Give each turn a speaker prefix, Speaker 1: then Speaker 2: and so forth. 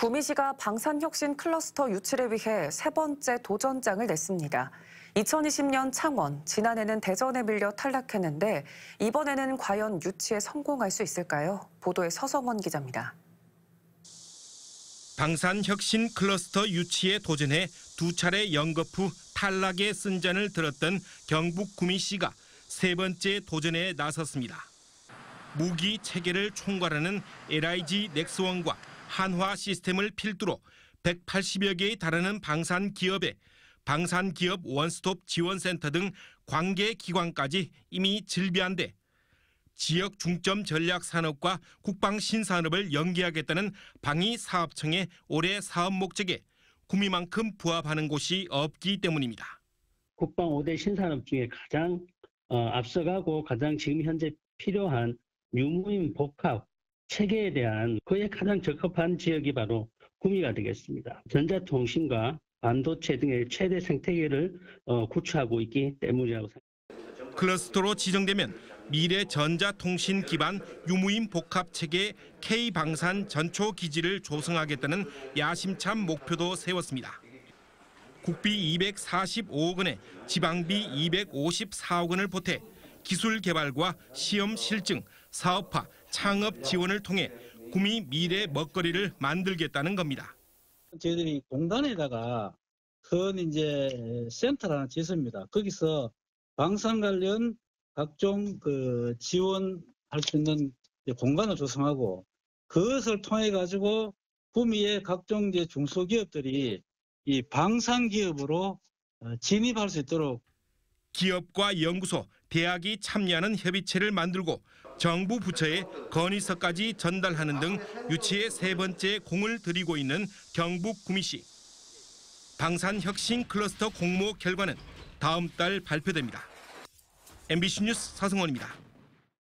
Speaker 1: 구미시가 방산혁신 클러스터 유치를 위해 세 번째 도전장을 냈습니다. 2020년 창원, 지난해는 대전에 밀려 탈락했는데 이번에는 과연 유치에 성공할 수 있을까요? 보도에 서성원 기자입니다.
Speaker 2: 방산혁신 클러스터 유치에 도전해 두 차례 연거 후 탈락의 쓴잔을 들었던 경북 구미시가 세 번째 도전에 나섰습니다. 무기 체계를 총괄하는 LIG 넥스원과 한화 시스템을 필두로 180여 개에 달하는 방산 기업에 방산 기업 원스톱 지원센터 등 관계 기관까지 이미 즐비한 데 지역 중점 전략 산업과 국방 신산업을 연계하겠다는 방위 사업청의 올해 사업 목적에 구미만큼 부합하는 곳이 없기 때문입니다.
Speaker 3: 국방 5대 신산업 중에 가장 어, 앞서가고 가장 지금 현재 필요한 유무인 복합 체계에 대한 그에 가장 적합한 지역이 바로 구미가 되겠습니다. 전자통신과 반도체 등의 최대 생태계를 어, 구축하고 있기 때문이라고 생각합니다.
Speaker 2: 클러스터로 지정되면 미래 전자통신 기반 유무인 복합 체계 K방산 전초 기지를 조성하겠다는 야심찬 목표도 세웠습니다. 국비 245억 원에 지방비 254억 원을 보태 기술 개발과 시험 실증, 사업화, 창업 지원을 통해 구미 미래 먹거리를 만들겠다는 겁니다.
Speaker 4: 저희들이 공단에다가 큰 이제 센터를 하나 짓습니다. 거기서 방산 관련 각종 그 지원할 수 있는 공간을 조성하고 그것을 통해 가지고 구미의 각종 이제 중소기업들이 이 방산 기업으로 어, 진입할 수 있도록
Speaker 2: 기업과 연구소, 대학이 참여하는 협의체를 만들고 정부 부처에 건의서까지 전달하는 등 유치의 세 번째 공을 들이고 있는 경북 구미시. 방산혁신 클러스터 공모 결과는 다음 달 발표됩니다. MBC 뉴스 서승원입니다.